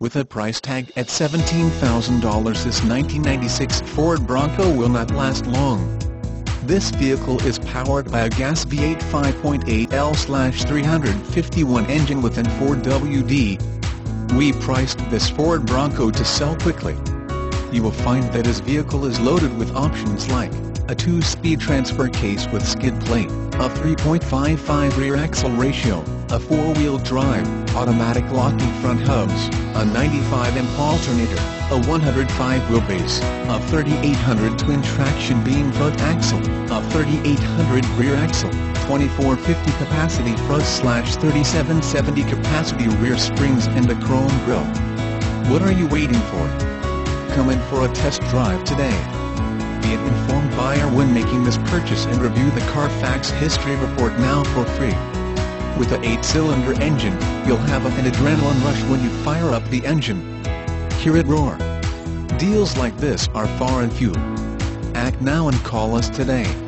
With a price tag at $17,000 this 1996 Ford Bronco will not last long. This vehicle is powered by a gas V8 5.8L-351 engine with an 4WD. We priced this Ford Bronco to sell quickly. You will find that his vehicle is loaded with options like a 2-speed transfer case with skid plate, a 3.55 rear axle ratio, a 4-wheel drive, automatic locking front hubs, a 95 amp alternator, a 105 wheelbase, a 3800 twin traction beam front axle, a 3800 rear axle, 2450 capacity front slash 3770 capacity rear springs and a chrome grille. What are you waiting for? Come in for a test drive today. Be an informed buyer when making this purchase and review the Carfax history report now for free. With a 8-cylinder engine, you'll have an adrenaline rush when you fire up the engine. Hear it roar. Deals like this are far and few. Act now and call us today.